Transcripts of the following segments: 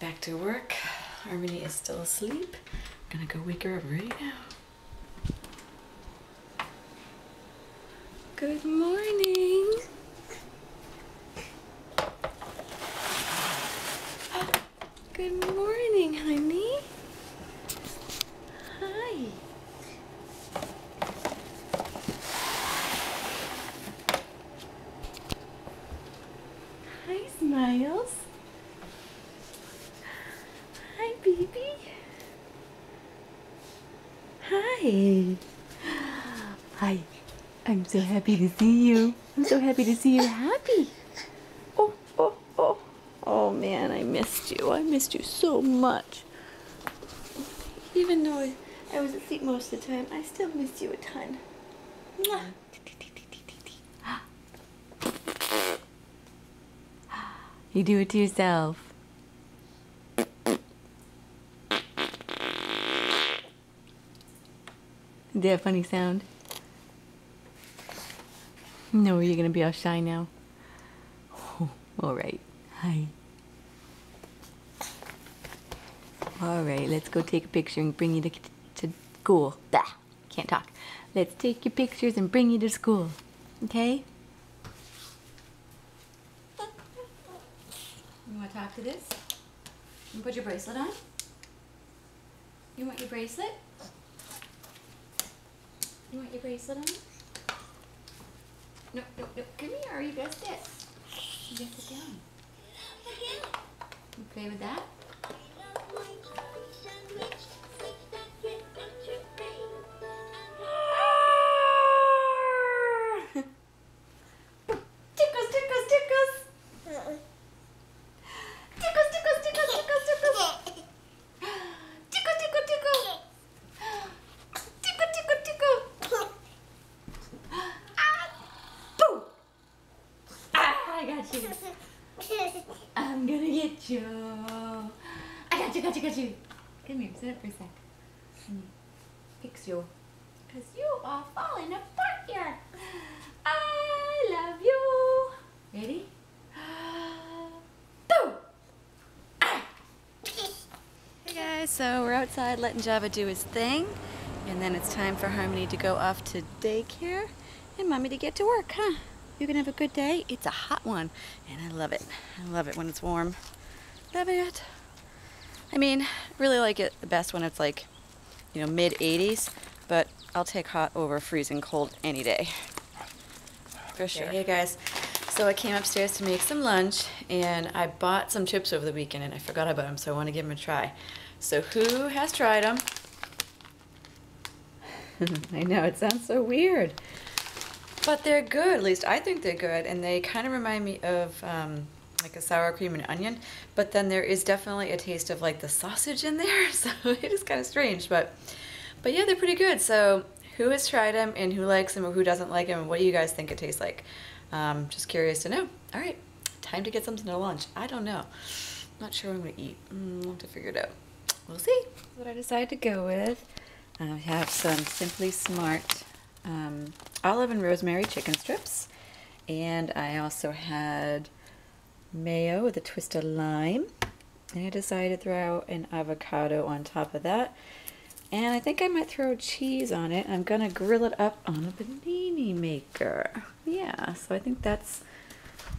back to work. Harmony is still asleep. I'm gonna go wake her up right now. Good morning. Ah, good morning, honey. Hi, Smiles. Hi, baby. Hi. Hi. I'm so happy to see you. I'm so happy to see you happy. Oh, oh, oh. Oh man, I missed you. I missed you so much. Even though I, was asleep most of the time, I still missed you a ton. Mwah. You do it to yourself. Is that funny sound? No, you're gonna be all shy now. all right. Hi. All right, let's go take a picture and bring you to, to school. Can't talk. Let's take your pictures and bring you to school. Okay? To this? You put your bracelet on? You want your bracelet? You want your bracelet on? No, no, no. Come here. You gotta sit. You gotta sit down. You play with that? For a sec. Let me fix you. Because you are falling apart here. I love you. Ready? Boom! Hey guys, so we're outside letting Java do his thing. And then it's time for Harmony to go off to daycare and Mommy to get to work, huh? You can have a good day. It's a hot one, and I love it. I love it when it's warm. Love it. I mean, really like it the best when it's like, you know, mid 80s, but I'll take hot over freezing cold any day. For sure. Hey guys, so I came upstairs to make some lunch, and I bought some chips over the weekend, and I forgot about them, so I want to give them a try. So who has tried them? I know, it sounds so weird. But they're good, at least I think they're good, and they kind of remind me of um, like a sour cream and onion, but then there is definitely a taste of like the sausage in there, so it is kind of strange, but but yeah, they're pretty good. So who has tried them and who likes them or who doesn't like them, and what do you guys think it tastes like? Um, just curious to know. All right, time to get something to lunch. I don't know. Not sure what I'm gonna eat. Mm, we'll have to figure it out. We'll see. What I decided to go with. I have some Simply Smart um, olive and rosemary chicken strips. And I also had mayo with a twist of lime. And I decided to throw an avocado on top of that. And I think I might throw cheese on it. I'm gonna grill it up on a panini maker. Yeah, so I think that's,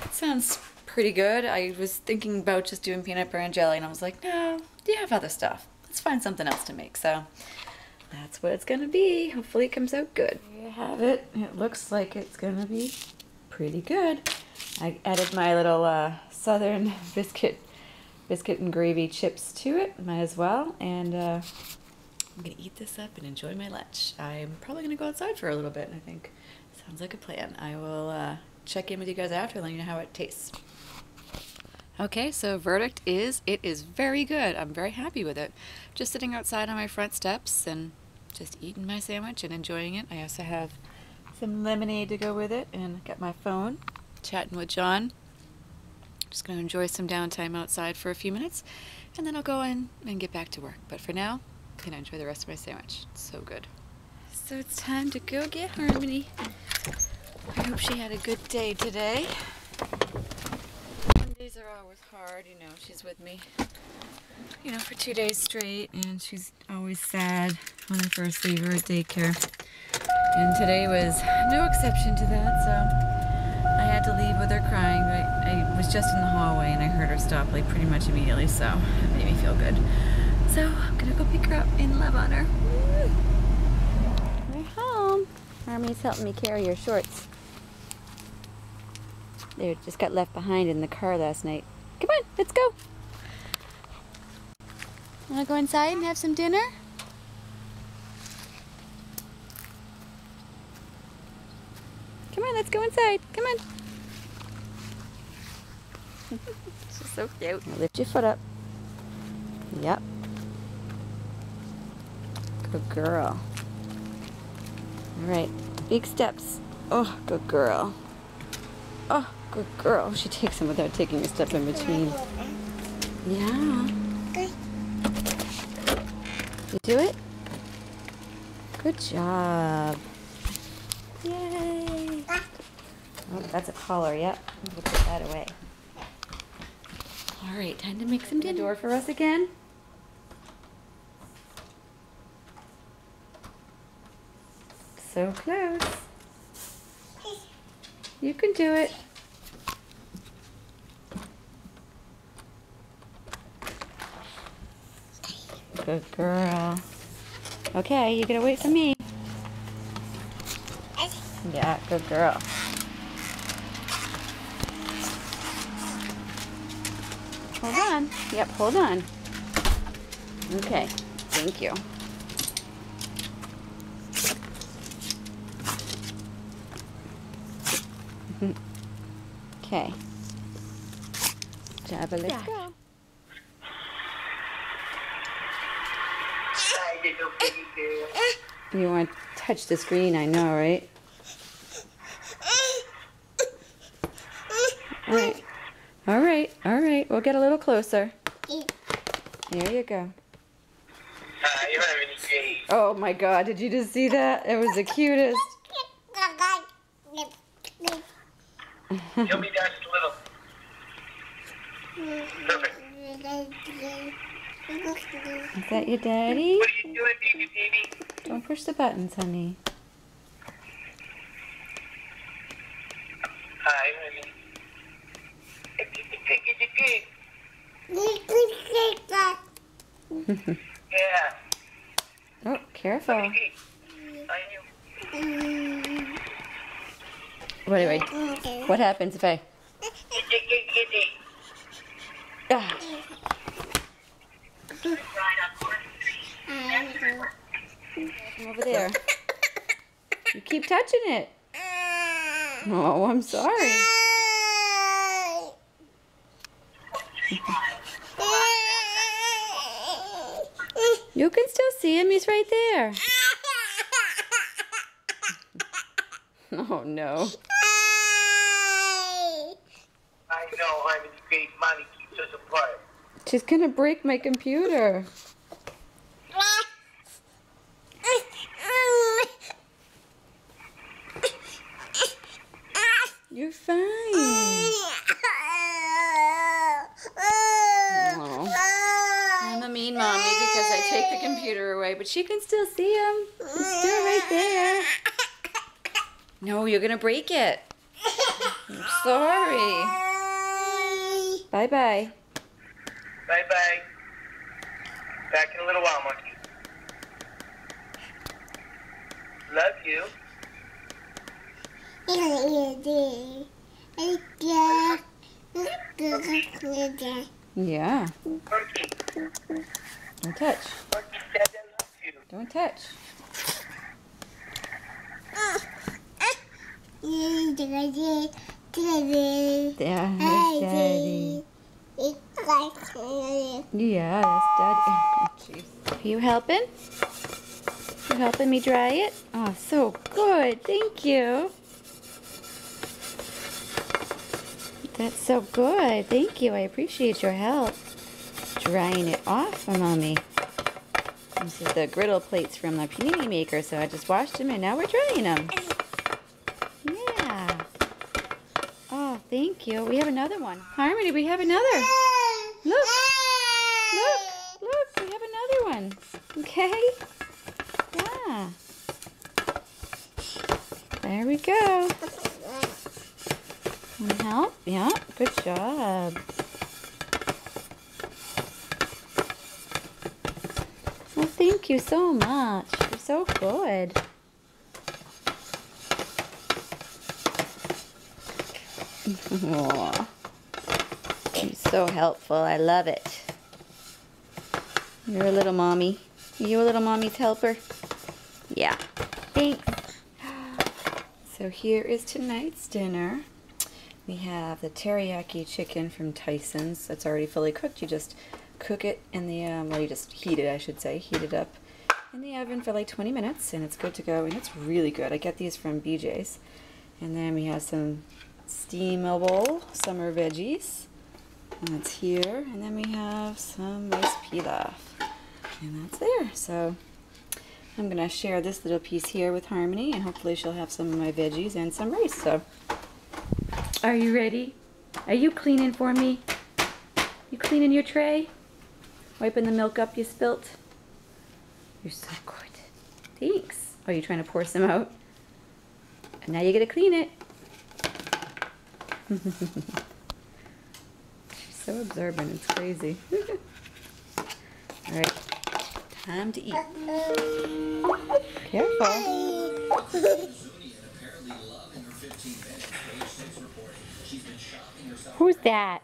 that sounds pretty good. I was thinking about just doing peanut butter and jelly and I was like, no, you have other stuff. Let's find something else to make. So that's what it's gonna be. Hopefully it comes out good. There you have it. It looks like it's gonna be pretty good. I added my little uh, southern biscuit biscuit and gravy chips to it. Might as well. And uh, I'm gonna eat this up and enjoy my lunch. I'm probably gonna go outside for a little bit. I think sounds like a plan. I will uh, check in with you guys after let you know how it tastes. Okay, so verdict is it is very good. I'm very happy with it. Just sitting outside on my front steps and just eating my sandwich and enjoying it. I also have some lemonade to go with it and got my phone, chatting with John. Just going to enjoy some downtime outside for a few minutes and then I'll go in and get back to work. But for now, I'm going to enjoy the rest of my sandwich. It's so good. So it's time to go get Harmony. I hope she had a good day today. Mondays are always hard, you know, she's with me you know, for two days straight, and she's always sad when I first leave her at daycare. And today was no exception to that, so her crying. But I was just in the hallway and I heard her stop like pretty much immediately, so it made me feel good. So I'm gonna go pick her up and love on her. We're home. Harmony's helping me carry your shorts. They just got left behind in the car last night. Come on, let's go. Wanna go inside and have some dinner? Come on, let's go inside. Come on. She's so cute. Lift your foot up. Yep. Good girl. All right, big steps. Oh, good girl. Oh, good girl. She takes them without taking a step in between. Yeah. You do it? Good job. Yay. Oh, that's a collar, yep. We'll put that away. All right, time to make some dinner. Door for us again. So close. You can do it. Good girl. Okay, you gotta wait for me. Yeah, good girl. Hold on. Yep, hold on. Okay, thank you. okay. Jabba, let's go. You want to touch the screen, I know, right? All right. All right, all right. We'll get a little closer. There you go. Hi, you're having a great. Oh my god, did you just see that? It was the cutest. You'll be down just a little. Is that your daddy? What are you doing, baby, baby? Don't push the buttons, honey. Hi, honey. Yeah. Oh, careful. Wait, wait. What happens if I... Ah, come over there. You keep touching it. Oh, I'm sorry. You can still see him. He's right there. Oh, no. I know, honey. It's great. Mommy keeps us apart. She's going to break my computer. You're fine. Oh. I'm a mean mommy because I take the computer away, but she can still see him. He's still right there. No, you're gonna break it. I'm sorry. Bye bye. Bye bye. Back in a little while, monkey. Love you. Yeah. Monkey. Don't touch. Monkey said I love you. Don't touch. Yeah, that's daddy. Yeah, that's daddy. Are you helping? You helping me dry it? Oh, so good. Thank you. That's so good. Thank you. I appreciate your help. Drying it off for mommy. This is the griddle plates from the panini maker, so I just washed them and now we're drying them. Yeah. Oh, thank you. We have another one. Harmony, we have another. Look. Look. Look, we have another one. Okay? Yeah. There we go. Want help? Yeah, good job. Thank you so much. You're so good. You're so helpful. I love it. You're a little mommy. Are you a little mommy's helper? Yeah. Thanks. So here is tonight's dinner. We have the teriyaki chicken from Tyson's. That's already fully cooked. You just cook it in the, um, well, you just heat it, I should say. Heat it up in the oven for like 20 minutes, and it's good to go. And it's really good. I get these from BJ's. And then we have some steamable summer veggies. And that's here. And then we have some rice pilaf. And that's there. So I'm going to share this little piece here with Harmony, and hopefully she'll have some of my veggies and some rice. So, are you ready? Are you cleaning for me? You cleaning your tray? Wiping the milk up you spilt? You're so good. Thanks. Oh, Are you trying to pour some out? And now you get to clean it. She's so observant, it's crazy. All right, time to eat. Careful. Who's that?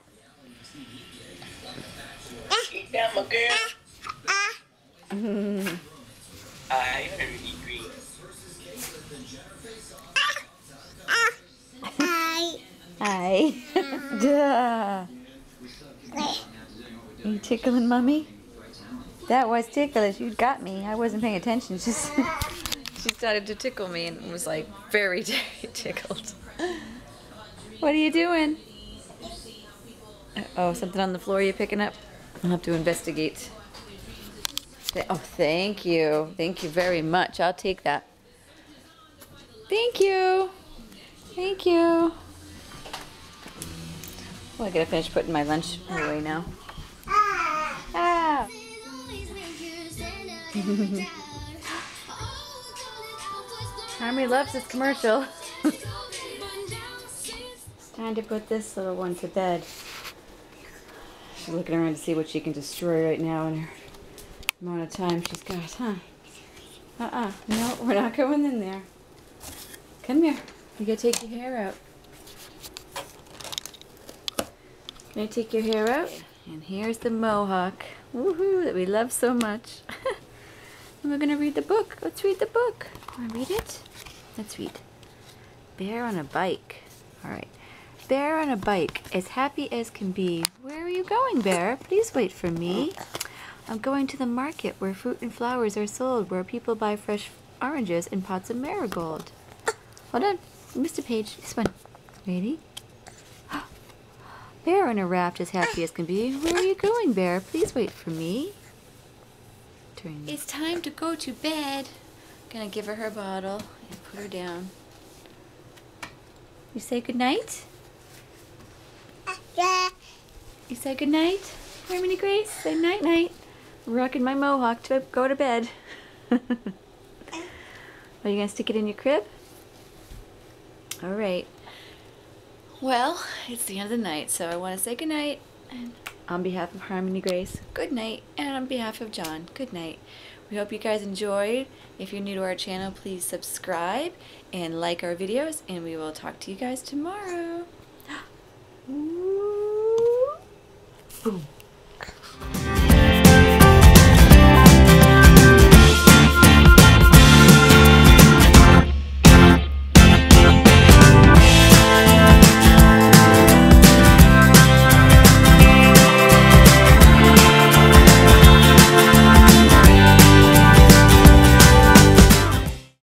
Eat that, my girl. Ah, you never eat green. Uh, Hi. Duh. Uh. you tickling mommy? That was ticklish. You got me. I wasn't paying attention. Just She started to tickle me and was like very tickled. what are you doing? Oh, something on the floor you picking up? I'll have to investigate. Oh, thank you. Thank you very much. I'll take that. Thank you. Thank you. Well, I gotta finish putting my lunch away now. Ah. Harmony loves this commercial. it's time to put this little one to bed. She's looking around to see what she can destroy right now in her amount of time she's got, huh? Uh-uh. No, we're not going in there. Come here. You gotta take your hair out. Can I take your hair out? And here's the mohawk. Woohoo, that we love so much. and we're gonna read the book. Let's read the book. Wanna read it? Let's read. Bear on a bike. Alright. Bear on a bike, as happy as can be. Where are you going, Bear? Please wait for me. I'm going to the market where fruit and flowers are sold, where people buy fresh oranges and pots of marigold. Hold on, Mr. page. This one. Ready? Bear on a raft, as happy as can be. Where are you going, Bear? Please wait for me. Turn. It's time to go to bed. I'm Gonna give her her bottle and put her down. You say good night. You say good night, Harmony Grace. Say night night. Rocking my mohawk to go to bed. Are you gonna stick it in your crib? All right. Well, it's the end of the night, so I want to say goodnight. And On behalf of Harmony Grace, good night. And on behalf of John, good night. We hope you guys enjoyed. If you're new to our channel, please subscribe and like our videos, and we will talk to you guys tomorrow. Boom.